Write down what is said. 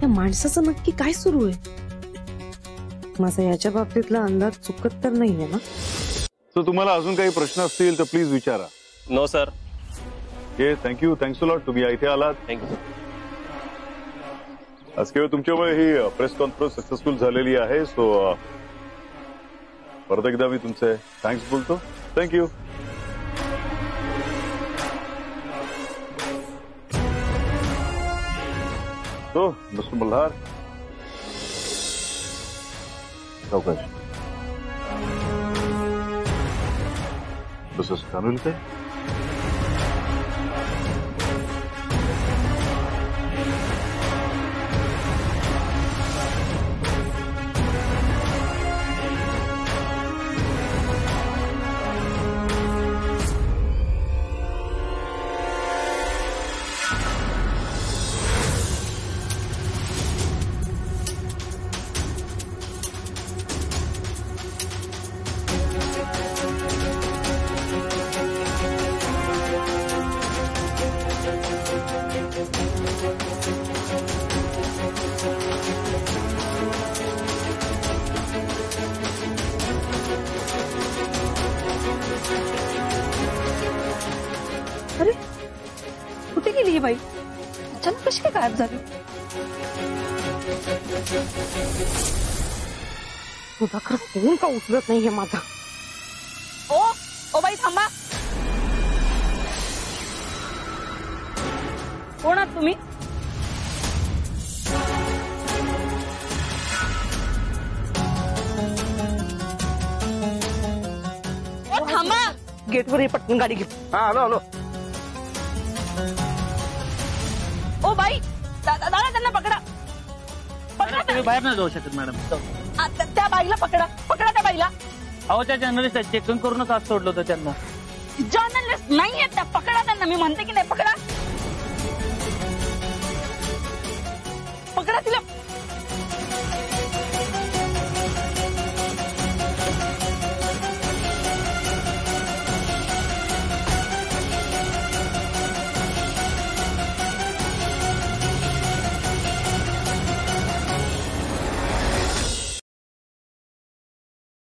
त्या माणसाचं नक्की काय सुरू आहे? माझा याच्या बाबतीतला अंदाज चुकत तर नाहीये ना? सो तुम्हाला अजून काही प्रश्न असतील तर प्लीज विचारा. नो सर ये थँक्यू थँक्स लॉट तुम्ही इथे आलात. थँक्यू सर आज केवळ तुमच्यामुळे ही प्रेस कॉन्फरन्स सक्सेसफुल झालेली आहे. सो परत एकदा मी तुमचे थँक्स बोलतो. Thank you so Mr Malhar Mrs Kanulkar अरे कुठे गेली ही बाई अचानक कशी काय गायब झाली तुझा खरंच फ़ोन का उचलत नाहीये माझा ओ ओ बाई थांबा। कोण आहात तुम्ही? गेटवर ये पटकन गाडी की। हाँ आलो आलो ओ भाई दा- दा- दादा त्यांना पकडा पकडा तुम्ही बाहेर नाही जाऊ शकत मॅडम। त्या- आ, त्या- त्या बाईला पकडा पकडा त्या बाईला। अहो त्या जर्नलिस्ट आहेत चेकिंग करूनच आज सोडलं होतं त्यांना जर्नलिस्ट नाहीये त्या पकडा त्यांना मी म्हणते की नाही पकडा